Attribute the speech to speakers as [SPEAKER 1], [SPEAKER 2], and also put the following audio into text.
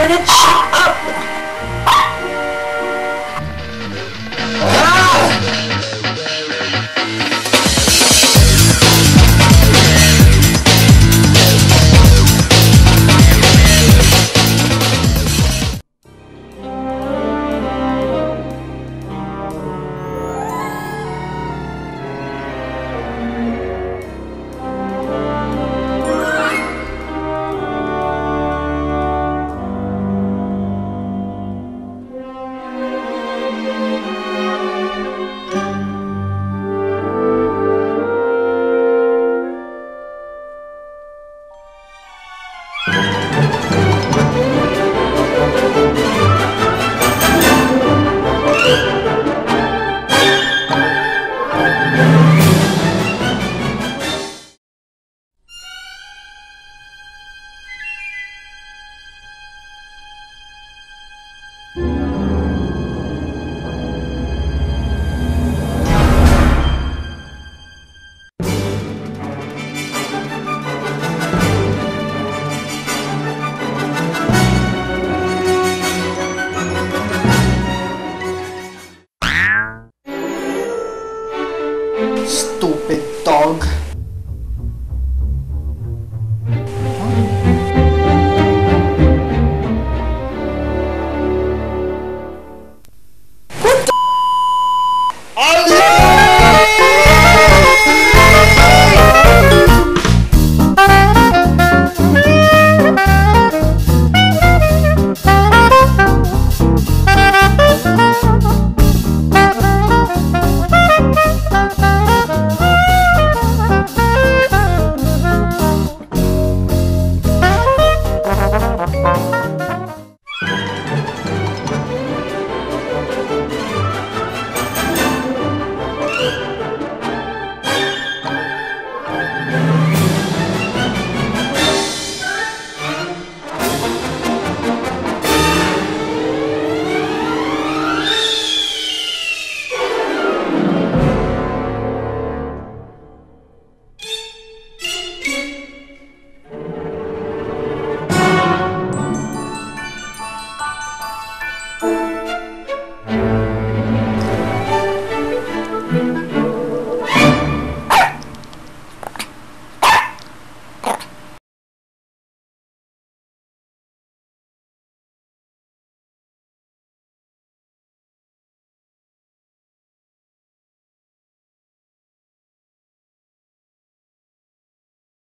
[SPEAKER 1] Where did she... stupid dog.